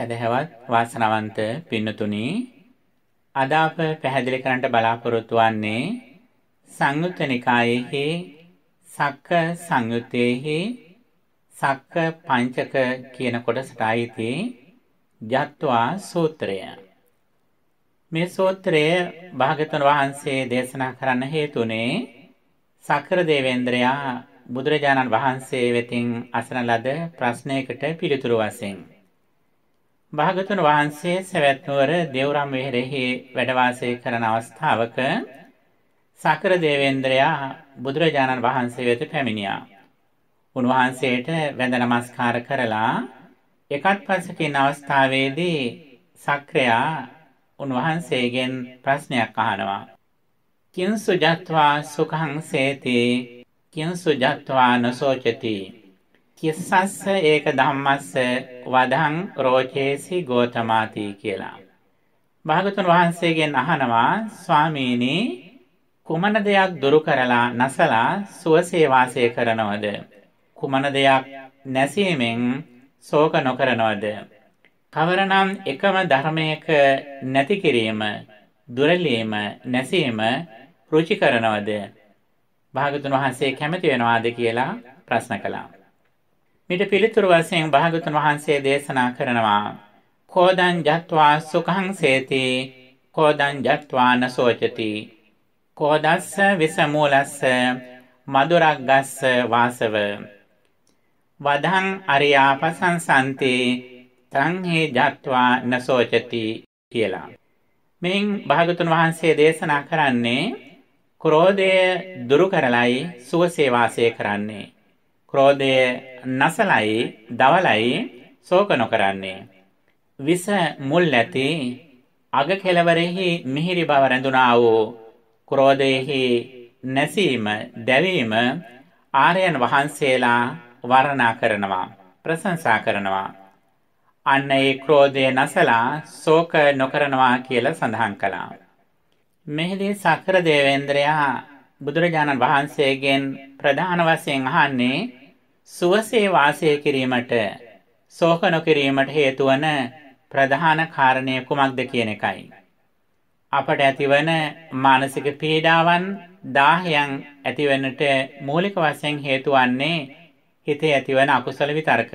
සදහැවත් වාසනාවන්ත පින්නතුනි අද අප පැහැදිලි කරන්නට බලාපොරොත්තු වන්නේ සංයුත්ත නිකායෙහි සක්ක සංයුත්තේහි සක්ක පංචක කියන කොටසට අයිති ජත්වා සූත්‍රය. මේ සූත්‍රය භාගතුන් වහන්සේ දේශනා කරන්න හේතුනේ සක්‍ර දේවේන්ද්‍රයා බුදුරජාණන් වහන්සේ වෙතින් අසන ලද ප්‍රශ්නයකට පිළිතුරු වශයෙන් භාගතුන් වහන්සේ සවැත් නුවර දේවරම් විහෙරෙහි වැඩ වාසය කරන අවස්ථාවක සකර දේවේන්ද්‍රයා බුදුරජාණන් වහන්සේ වෙත පැමිණියා. උන්වහන්සේට වැඳ නමස්කාර කරලා එකත් පසකින් අවස්ථාවේදී සක්‍රයා උන්වහන්සේගෙන් ප්‍රශ්නයක් අහනවා. කිංසු ජත්වා සුඛං සේති කිංසු ජත්වා නසෝචති කිස්සස්ස ඒක ධම්මස්ස වදං රෝචේසි ගෝතමාති කියලා. භාගතුන් වහන්සේගෙන් අහනවා ස්වාමීනි කුමන දෙයක් දුරු කරලා නැසලා සුවසේ වාසය කරනවද? කුමන දෙයක් නැසීමෙන් ශෝක නොකරනවද? කවරනම් එකම ධර්මයක නැති කිරීම, දුරලීම, නැසීම රුචි කරනවද? භාගතුන් වහන්සේ කැමති වෙනවාද කියලා ප්‍රශ්න කළා. මිට පිළිතුරු වශයෙන් භාගතුන් වහන්සේ දේශනා කරනවා. කෝදං ජත්වා සුඛං සේති කෝදං ජත්වා නසෝචති. කෝදස්ස විසමූලස්ස මදුරග්ගස්ස වාසව. වදං අරියා පසංසන්ති තංහි ජත්වා නසෝචති කියලා. මෙයින් භාගතුන් වහන්සේ දේශනා කරන්නේ ක්‍රෝධය දුරු කරලයි සුවසේ වාසය කරන්නේ. ක්‍රෝධය නසලයි දවලයි ශෝක නොකරන්නේ. විස මුල් ඇති අග කෙලවරෙහි මිහිරි බව රැඳුනා වූ ක්‍රෝධයෙහි නැසීම දැවීම ආර්යයන් වහන්සේලා වර්ණනා කරනවා ප්‍රශංසා කරනවා. අන්න ඒ ක්‍රෝධය නසලා ශෝක නොකරනවා කියලා සඳහන් කළා. මෙහිදී සකර දේවේන්ද්‍රයා බුදුරජාණන් වහන්සේගෙන් ප්‍රධාන වශයෙන් අහන්නේ සුවසේ වාසය කිරීමට ශෝක නොකිරීමට හේතු වන ප්‍රධාන කාරණය කුමක්ද කියන එකයි. අපට ඇතිවන මානසික පීඩාවන් දාහයන් ඇතිවන්නට මූලික වශයෙන් හේතු වන්නේ හිතේ ඇතිවන අකුසල විතර්ක.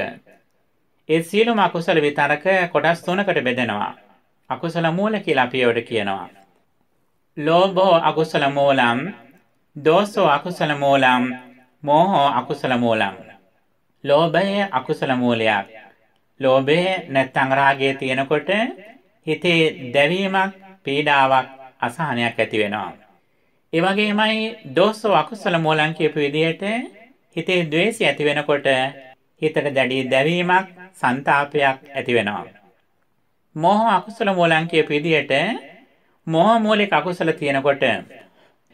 ඒ සියලුම අකුසල විතර්ක කොටස් තුනකට බෙදෙනවා. අකුසල මූල කියලා අපි ඒවට කියනවා. ලෝභෝ අකුසල මූලම්, දෝසෝ අකුසල මූලම්, මෝහෝ අකුසල මූලම්. ලෝභය අකුසල මූලයක්. ලෝභය නැත්තං රාගය තියෙනකොට හිතේ දැවීමක් පීඩාවක් අසහනයක් ඇති වෙනවා. ඒ වගේමයි දෝෂෝ අකුසල මූලං කියපු විදිහට හිතේ ද්වේෂය ඇති වෙනකොට හිතට දැඩි දැවීමක් ਸੰతాපයක් ඇති වෙනවා. මෝහ අකුසල මූලං කියපු විදිහට මෝහ මූලික අකුසල තියෙනකොට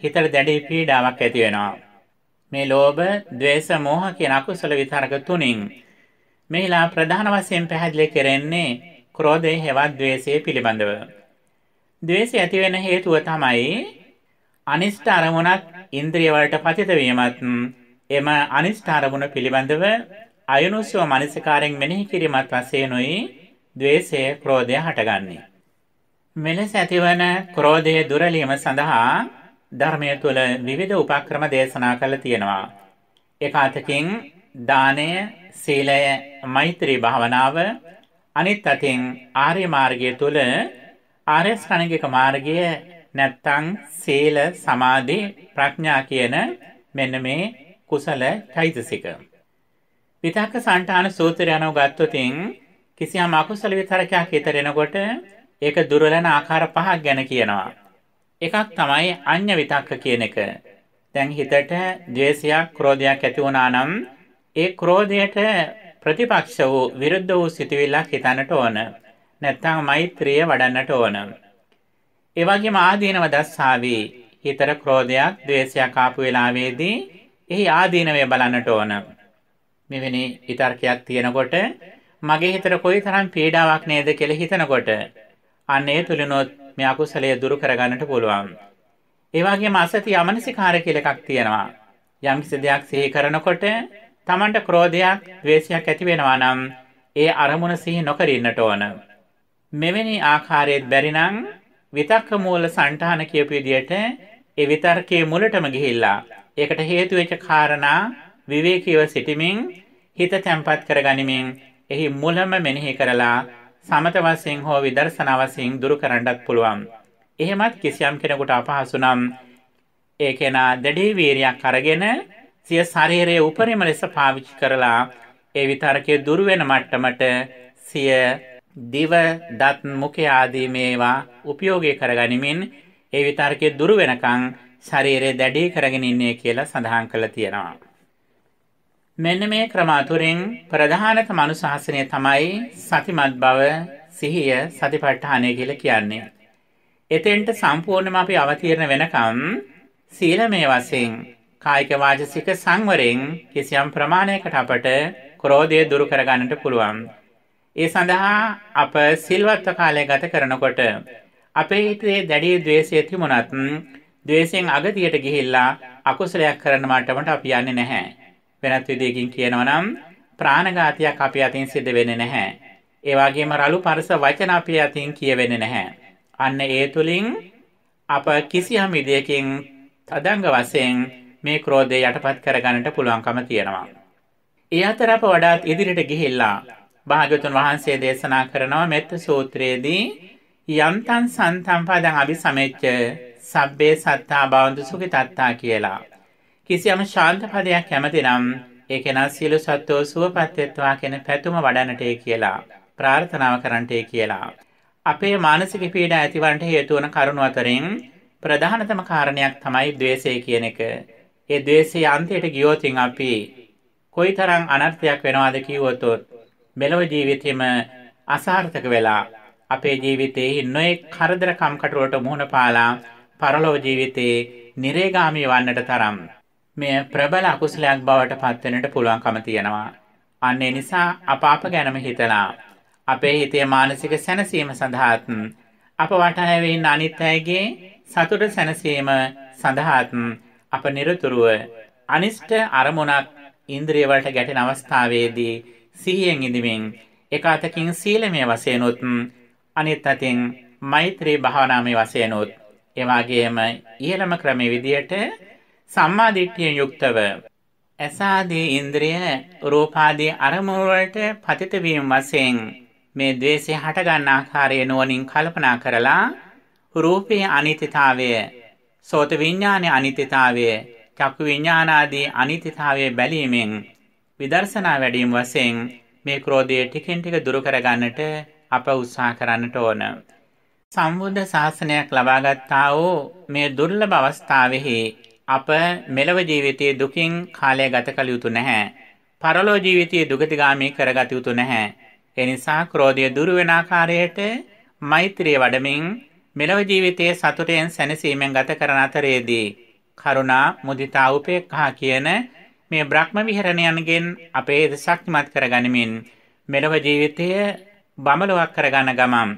හිතට දැඩි පීඩාවක් ඇති වෙනවා. මේ ලෝභ, ద్వේස, මෝහ කියන අකුසල විතරක තුنين මෙහිලා ප්‍රධාන වශයෙන් පැහැදිලි කරන්නේ ක්‍රෝධය හෙවත් द्वේෂය පිළිබඳව. द्वේෂය ඇති වෙන හේතුව තමයි අනිෂ්ඨ අරමුණක් ඉන්ද්‍රිය වලට පතිත වීමත් එම අනිෂ්ඨ අරමුණ පිළිබඳව අයනුස්සව මනසිකාරයෙන් මෙනෙහි කිරීමත් වශයෙන් උයි द्वේෂය ක්‍රෝධය හටගන්නේ. මෙලෙස ඇතිවන ක්‍රෝධය දුරලීම සඳහා ධර්මය තුළ විවිධ උපක්‍රම දේශනා කළ තියෙනවා. එක අතකින් දානය, සීලය, මෛත්‍රී භාවනාව අනිත් අතින් ආර්ය මාර්ගය තුළ ආර්ය ශ්‍රණික මාර්ගය නැත්තං සීල, සමාධි, ප්‍රඥා කියන මෙන්න මේ කුසල චෛතසික. විතක්ක සන්ටාන සූත්‍රය අනුව ගත්තොතින් කිසියම් අකුසල විතරකයක් හිතරෙනකොට ඒක දුර්වලන ආකාර පහක් ගැන කියනවා. එකක් තමයි අඤ්ඤ විතක්ක කියන එක. දැන් හිතට ද්වේෂයක්, ක්‍රෝධයක් ඇති වුණා නම් ඒ ක්‍රෝධයට ප්‍රතිපක්ෂ වූ විරුද්ධ වූ සිතුවිල්ලක් හිතන්නට ඕන. නැත්නම් මෛත්‍රිය වඩන්නට ඕන. ඒ වගේම ආදීනව දස්සාවි හිතට ක්‍රෝධයක්, ද්වේෂයක් ආපු වෙලාවේදී එහි ආදීනවය බලන්නට ඕන. මෙවැනි විතර්කයක් තියෙනකොට මගේ හිතට කොයිතරම් පීඩාවක් නේද කියලා හිතනකොට අන්න ඒ තුලිනොත් මේ අකුසලය දුරු කරගන්නට පුළුවන්. ඒ වගේම අසති යමනසිකාර කියලා එකක් තියෙනවා. යම්කිසි දෙයක් සිහි කරනකොට තමන්ට ක්‍රෝධයක්, ද්වේෂයක් ඇති වෙනවා නම් ඒ අරමුණ සිහි නොකරින්නට ඕන. මෙවැනි ආකාරයේත් බැරිනම් විතක්ක මූල సంతාන කියපු විදිහට ඒ විතර්කයේ මුලටම ගිහිල්ලා ඒකට හේතු වෙච්ච කාරණා විවේකීව සිටීමෙන් හිත තැම්පත් කරගනිමින් එහි මුලම මෙනෙහි කරලා සමත වශයෙන් හෝ විදර්ශනා වශයෙන් දුරු කරන්නත් පුළුවන්. එහෙමත් කිසියම් කෙනෙකුට අපහසු නම් ඒ කෙනා දැඩි වීරියක් අරගෙන සිය ශරීරයේ උපරිම ලෙස පාවිච්චි කරලා ඒ විතරකයේ දුරු වෙන මට්ටමට සිය දිව දත් මුඛය ආදී මේවා උපයෝගී කරගනිමින් ඒ විතරකයේ දුරු වෙනකන් ශරීරය දැඩි කරගෙන ඉන්නේ කියලා සඳහන් කරලා තියෙනවා. මෙන්න මේ ක්‍රම අතුරින් ප්‍රධානතම අනුශාසනය තමයි සතිමත් බව සිහිය සතිපට්ඨානය කියලා කියන්නේ. එතෙන්ට සම්පූර්ණයෙන්ම අපි අවතීර්ණ වෙනකම් සීලමය වශයෙන් කායික වාචසික සංවරයෙන් කිසියම් ප්‍රමාණයකට අපට ක්‍රෝධය දුරු කරගන්නට පුළුවන්. ඒ සඳහා අප සිල්වත්ව කාලය ගත කරනකොට අපේ හිතේ දැඩි ද්වේෂය තිබුණත් ද්වේෂයෙන් අගතියට ගිහිල්ලා අකුසලයක් කරන මට්ටමට අපි යන්නේ නැහැ. වෙනත් විදිහකින් කියනවා නම් ප්‍රාණඝාතයක් අපේ අතින් සිද්ධ වෙන්නේ නැහැ. ඒ වගේම රළු පරස වචන අපේ අතින් කියවෙන්නේ නැහැ. අන්න ඒ තුලින් අප කිසියම් විදියකින් තදංග වශයෙන් මේ ක්‍රෝධය යටපත් කරගන්නට පුළුවන්කම තියෙනවා. ඒ අතර අප වඩාත් ඉදිරියට ගිහිල්ලා භාග්‍යවතුන් වහන්සේ දේශනා කරනවා මෙත්ත සූත්‍රයේදී යම්තන් සන්තම් පදං අபிසමෙච්ච සබ්බේ සත්තා භවන්තු සුඛිතත්තා කියලා. කිසියම් ශාන්ත පදයක් කැමතිනම් ඒ කෙනා සියලු සත්වෝ සුවපත්ත්වා කෙන පැතුම වඩනටේ කියලා ප්‍රාර්ථනාව කරන්ටේ කියලා. අපේ මානසික පීඩ ඇතිවන්ට හේතුවන කරුණු අතරින් ප්‍රධානතම කාරණයක් තමයි ද්වේෂය කියන එක. ඒ ද්වේෂය අන්තයට ගියොතින් අපි කොයිතරම් අනර්ථයක් වෙනවද කිව්වොත් මෙලොව ජීවිතෙම අසාර්ථක වෙලා අපේ ජීවිතයේ නොයෙක් කරදරකම් කටවලට මුහුණ පාලා පරලොව ජීවිතේ නිරේගාමී වන්නට තරම් මෙය ප්‍රබල අකුසලයක් බවට පත්වෙනට පුළුවන්කම තියෙනවා. අන්න ඒ නිසා අප අප ගැනම හිතලා අපේ හිතේ මානසික සැනසීම සඳහාත් අප වටහාවේ ඉන්න අනිත් අයගේ සතුට සැනසීම සඳහාත් අප නිරතුරුව අනිෂ්ට අරමුණක් ඉන්ද්‍රිය වලට ගැටෙන අවස්ථාවේදී සිහියෙන් ඉඳමින් එක අතකින් සීලමය වශයෙන් උත් අනිත් අතින් මෛත්‍රී භාවනාමය වශයෙන් උත් ඒ වගේම ඉහළම ක්‍රමයේ විදියට සම්මා දිට්ඨියෙන් යුක්තව අසාදී ඉන්ද්‍රිය රූපාදී අරමුණු වලට පතිත වීම වශයෙන් මේ द्वේෂය හටගන්න ආකාරය නුවණින් කල්පනා කරලා රූපයේ අනිත්‍යතාවය, සෝත විඥානයේ අනිත්‍යතාවය, චක්කු විඥානාදී අනිත්‍යතාවය බැලීමෙන් විදර්ශනා වැඩිම වශයෙන් මේ ක්‍රෝධය ටිකෙන් ටික දුරු කරගන්නට අප උත්සාහ කරන්නට ඕන. සම්බුද්ධ ශාසනයක් ලබාගත්තා වූ මේ දුර්ලභ අවස්ථාවෙහි අප මෙලව ජීවිතයේ දුකින් කාලය ගත කළ යුතු නැහැ. පරලෝ ජීවිතයේ දුගතිගාමී කරගත යුතු නැහැ. එනිසා ක්‍රෝධය දුරු වෙන ආකාරයට මෛත්‍රිය වඩමින් මෙලව ජීවිතයේ සතුටෙන් සැනසීමෙන් ගත කරන අතරේදී කරුණා මුදිතා උපේක්ඛා කියන මේ බ්‍රහ්ම විහරණයන්ගෙන් අපේ ශක්තිමත් කරගනිමින් මෙලව ජීවිතය බමලවක් කරගන්න ගමන්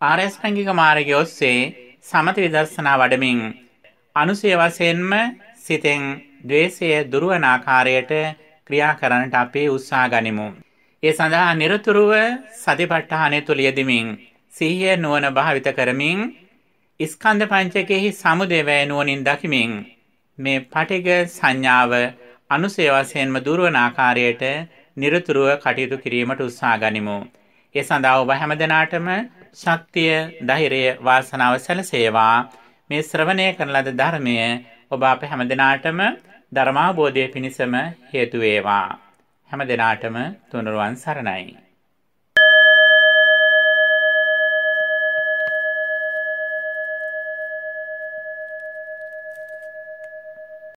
ආරස්ඨංගික මාර්ගය ඔස්සේ සමත විදර්ශනා වඩමින් අනුසය වශයෙන්ම සිතෙන් द्वේෂය දුරවන ආකාරයට ක්‍රියා කරන්නට අපි උත්සාහ ගනිමු. ඒ සඳහා নিরතුරුව සතිපට්ඨානය තුල යෙදෙමින් සිහිය නුවණ භාවිත කරමින් ස්කන්ධ පංචකයෙහි සමුදය වේ නුවණින් දකිමින් මේ පටිග සංඥාව අනුසය වශයෙන්ම දුරවන ආකාරයට নিরතුරුව කටයුතු කිරීමට උත්සාහ ගනිමු. ඒ සඳහා ඔබ හැමදෙනාටම ශක්තිය, ධෛර්යය, වාසනාව සැලසේවා. මේ ශ්‍රවණය කරන ලද ධර්මය ඔබ අප හැමදෙනාටම ධර්මාබෝධය පිණිසම හේතු වේවා. හැම දිනාටම තුනුරුවන් සරණයි